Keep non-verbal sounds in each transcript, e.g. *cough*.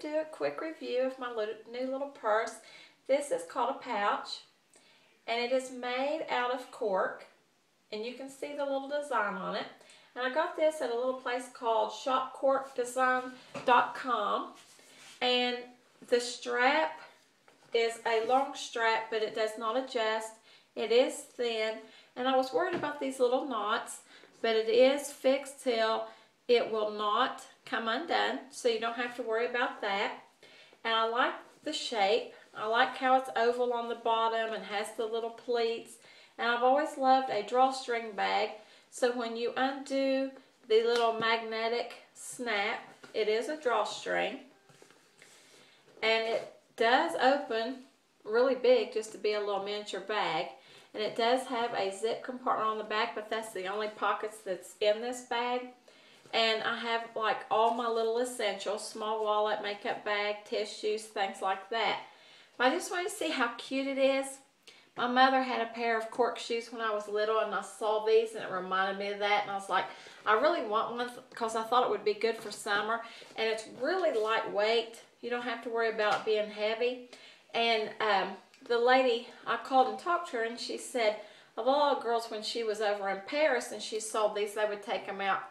to do a quick review of my little, new little purse. This is called a pouch and it is made out of cork and you can see the little design on it. And I got this at a little place called shopcorkdesign.com and the strap is a long strap but it does not adjust. It is thin and I was worried about these little knots but it is fixed till it will not come undone, so you don't have to worry about that. And I like the shape. I like how it's oval on the bottom and has the little pleats. And I've always loved a drawstring bag, so when you undo the little magnetic snap, it is a drawstring. And it does open really big just to be a little miniature bag. And it does have a zip compartment on the back, but that's the only pockets that's in this bag. And I have like all my little essentials, small wallet, makeup bag, tissues, things like that. But I just want to see how cute it is. My mother had a pair of cork shoes when I was little and I saw these and it reminded me of that. And I was like, I really want one because I thought it would be good for summer. And it's really lightweight. You don't have to worry about being heavy. And um, the lady, I called and talked to her and she said, of all girls when she was over in Paris and she sold these, they would take them out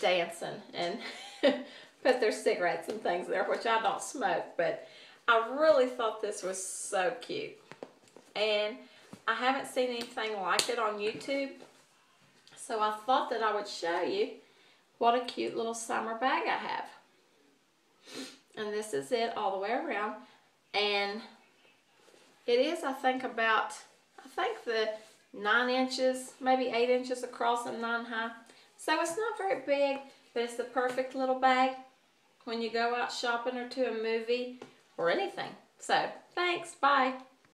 dancing and *laughs* put their cigarettes and things there, which I don't smoke, but I really thought this was so cute. And I haven't seen anything like it on YouTube, so I thought that I would show you what a cute little summer bag I have. And this is it all the way around. And it is, I think, about, I think the nine inches, maybe eight inches across and nine high. So it's not very big, but it's the perfect little bag when you go out shopping or to a movie or anything. So, thanks. Bye.